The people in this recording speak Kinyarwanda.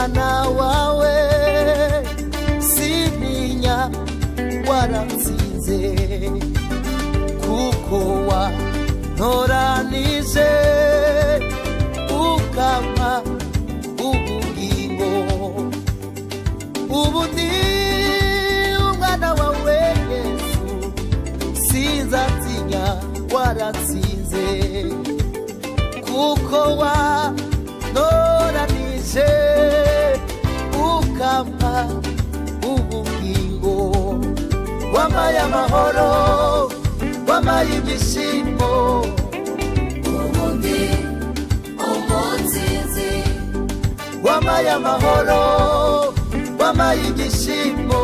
umwana wawe. Sintinya waratsinze. Kuko wantoranije ukampa ubugingo. Ubu ni umwana wawe yesu sinzatinya waratsinze. Kuko wantoranije wamaye amahoro wamaye ibyishimo ubundi umunsinzi wamaye amahoro wamaye ibyishimo